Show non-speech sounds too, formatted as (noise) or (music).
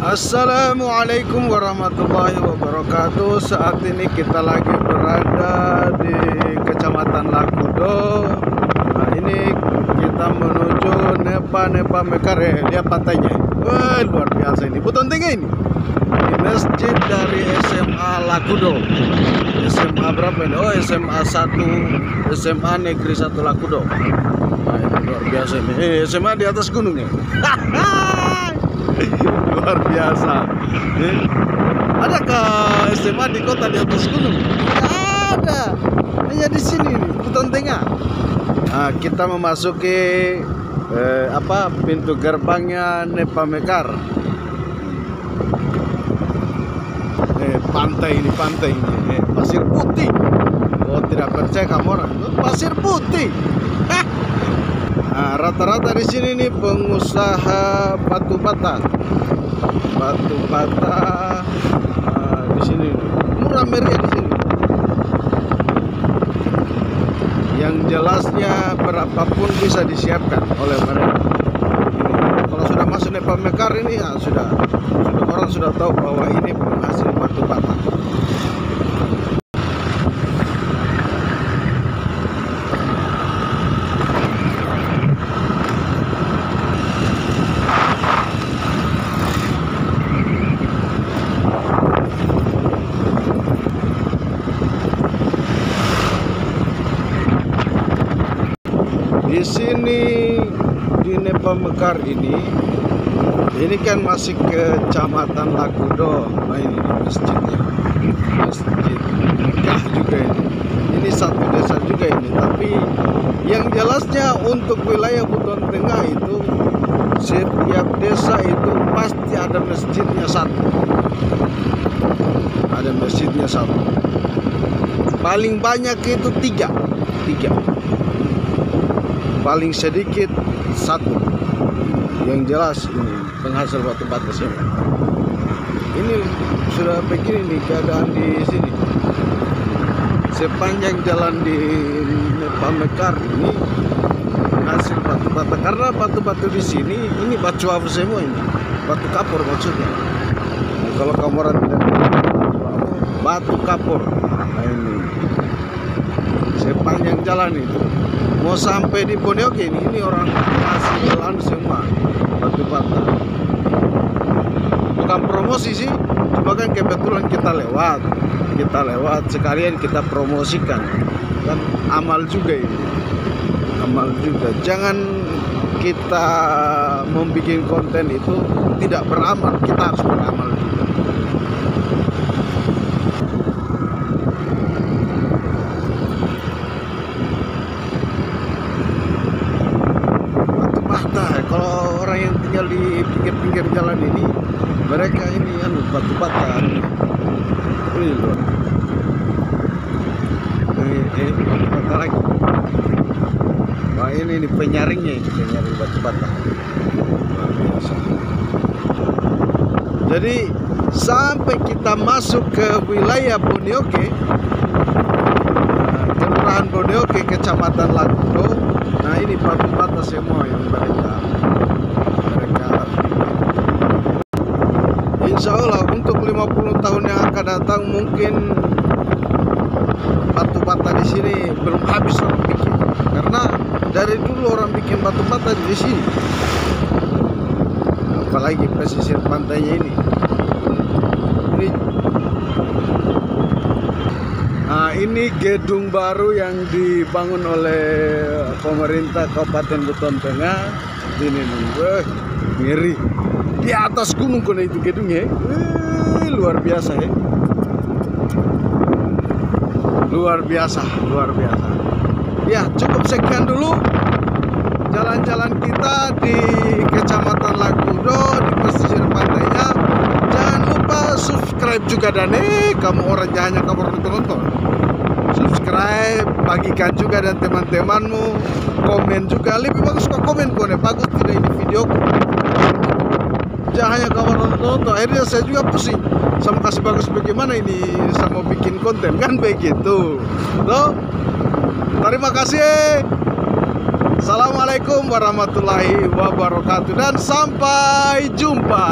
Assalamualaikum warahmatullahi wabarakatuh. Saat ini kita lagi berada di Kecamatan Lakudo. Nah ini kita menuju Nepa Nepa Mekare Lihat pantainya. Wah luar biasa ini. Buton tinggi ini. Di masjid dari SMA Lakudo. SMA berapa ini? Oh SMA 1 SMA Negeri 1 Lakudo. Nah ini luar biasa ini. Eh, SMA di atas gunung ya (laughs) luar biasa. Eh, adakah SMA di kota di atas gunung? Tidak ada. Hanya di sini nih hutan tengah. Nah, kita memasuki eh, apa pintu gerbangnya Nepa Mekar. Eh, pantai ini pantai ini eh, pasir putih. Oh tidak percaya kamu orang. Pasir putih. Hah? Nah, rata-rata di sini nih pengusaha batu bata. Batu bata nah, di sini murah meriah di sini. Yang jelasnya berapapun bisa disiapkan oleh mereka. Kalau sudah masuk Nepal Mekar ini ya sudah sudah orang sudah tahu bahwa ini penghasil batu bata. Di sini di Nepa Mekar ini ini kan masih kecamatan Lakudo nah ini masjidnya. Masjid Mekah juga ini. Ini satu desa juga ini tapi yang jelasnya untuk wilayah Buton Tengah itu setiap desa itu pasti ada masjidnya satu. Ada masjidnya satu. Paling banyak itu tiga. Tiga paling sedikit satu. Yang jelas ini penghasil batu bata ya ini. Sudah begini nih keadaan di sini. Sepanjang jalan di Pamekar ini hasil batu bata. Karena batu-batu di sini ini batu apa semua ini? Batu kapur maksudnya. Nah, kalau kamu orang tidak batu kapur. Nah, ini sepanjang jalan itu. Mau sampai di Bonioke ini ini orang hasilan semua batu bata. Bukan promosi sih cuma kan kebetulan kita lewat. Kita lewat sekalian kita promosikan. Kan amal juga ini. Amal juga. Jangan kita membuat konten itu tidak beramal kita harus beramal juga batu bata kalau orang yang tinggal di jalan ini mereka ini anu batu bata ini loh ini, batu bata lagi. Wah ini, ini penyaringnya ini penyaring batu bata Luar biasa. jadi sampai kita masuk ke wilayah Bonioke nah, Kelurahan Bonioke Kecamatan Lakudo Nah ini batu bata semua yang mereka Insya Allah untuk 50 tahun yang akan datang mungkin batu bata di sini belum habis orang bikin. Karena dari dulu orang bikin batu bata di sini. Apalagi pesisir pantainya ini. Ini. Nah, ini gedung baru yang dibangun oleh pemerintah Kabupaten Buton Tengah. Ini nih, ngeri. Di atas gunung kena itu gedungnya. Wih, luar biasa ya. Luar biasa, luar biasa. Ya, cukup sekian dulu jalan-jalan kita di Kecamatan Lagudo di pesisir pantainya. Jangan lupa subscribe juga dan eh kamu orang jahannya kamu orang nonton subscribe bagikan juga dan teman-temanmu komen juga lebih bagus kok komen kok bagus tidak ini video jangan hanya kawan nonton akhirnya saya juga pusing sama kasih bagus bagaimana ini sama bikin konten kan begitu. Loh terima kasih. Assalamualaikum warahmatullahi wabarakatuh dan sampai jumpa